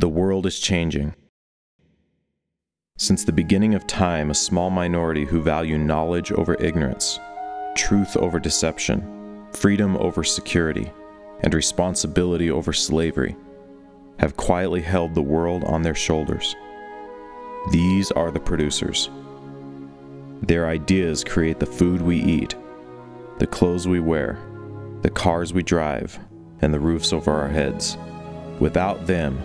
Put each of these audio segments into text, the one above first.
The world is changing. Since the beginning of time, a small minority who value knowledge over ignorance, truth over deception, freedom over security, and responsibility over slavery have quietly held the world on their shoulders. These are the producers. Their ideas create the food we eat, the clothes we wear, the cars we drive, and the roofs over our heads. Without them,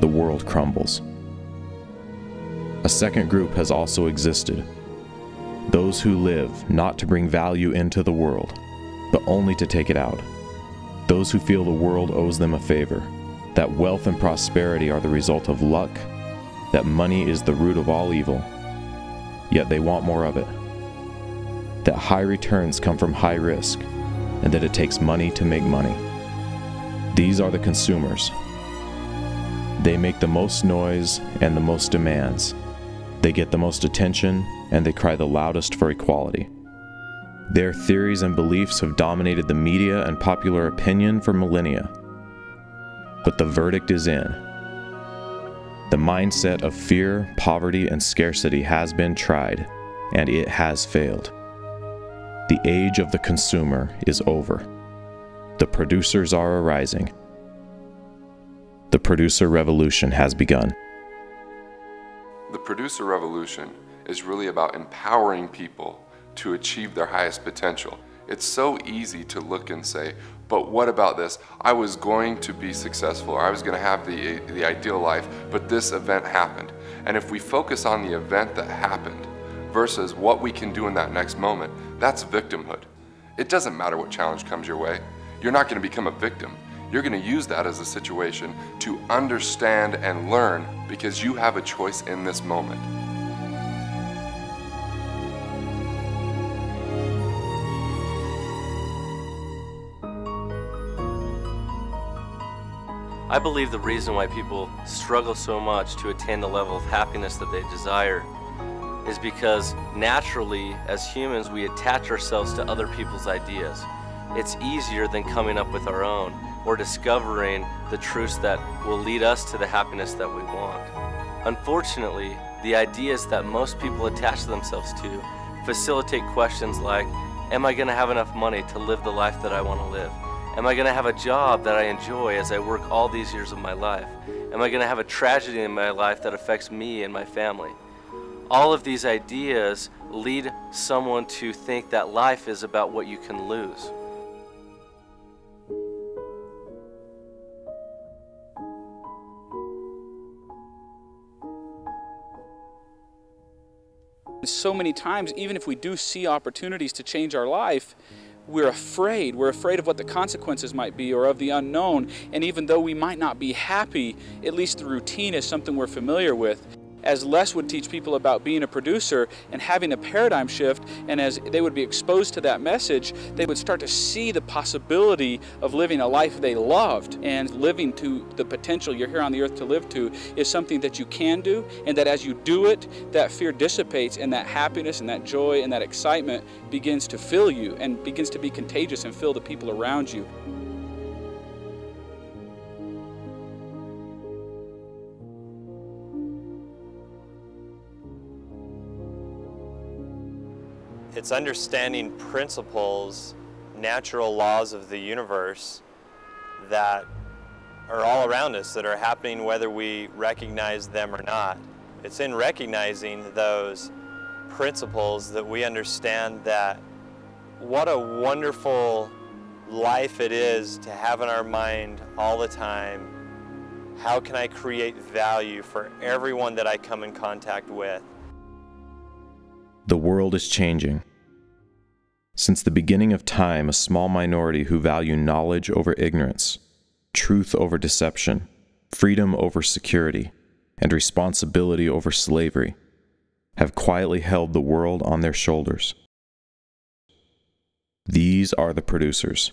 the world crumbles. A second group has also existed those who live not to bring value into the world, but only to take it out. Those who feel the world owes them a favor, that wealth and prosperity are the result of luck, that money is the root of all evil, yet they want more of it. That high returns come from high risk, and that it takes money to make money. These are the consumers. They make the most noise and the most demands. They get the most attention and they cry the loudest for equality. Their theories and beliefs have dominated the media and popular opinion for millennia. But the verdict is in. The mindset of fear, poverty, and scarcity has been tried, and it has failed. The age of the consumer is over. The producers are arising. The producer revolution has begun. The producer revolution is really about empowering people to achieve their highest potential. It's so easy to look and say, but what about this? I was going to be successful, or I was going to have the, the ideal life, but this event happened. And if we focus on the event that happened versus what we can do in that next moment, that's victimhood. It doesn't matter what challenge comes your way. You're not going to become a victim. You're going to use that as a situation to understand and learn because you have a choice in this moment. I believe the reason why people struggle so much to attain the level of happiness that they desire is because naturally, as humans, we attach ourselves to other people's ideas. It's easier than coming up with our own or discovering the truths that will lead us to the happiness that we want. Unfortunately, the ideas that most people attach themselves to facilitate questions like, am I going to have enough money to live the life that I want to live? Am I going to have a job that I enjoy as I work all these years of my life? Am I going to have a tragedy in my life that affects me and my family? All of these ideas lead someone to think that life is about what you can lose. So many times, even if we do see opportunities to change our life, we're afraid. We're afraid of what the consequences might be or of the unknown. And even though we might not be happy, at least the routine is something we're familiar with as Les would teach people about being a producer and having a paradigm shift, and as they would be exposed to that message, they would start to see the possibility of living a life they loved and living to the potential you're here on the earth to live to is something that you can do, and that as you do it, that fear dissipates and that happiness and that joy and that excitement begins to fill you and begins to be contagious and fill the people around you. It's understanding principles, natural laws of the universe that are all around us, that are happening whether we recognize them or not. It's in recognizing those principles that we understand that what a wonderful life it is to have in our mind all the time. How can I create value for everyone that I come in contact with? The world is changing. Since the beginning of time, a small minority who value knowledge over ignorance, truth over deception, freedom over security, and responsibility over slavery have quietly held the world on their shoulders. These are the producers.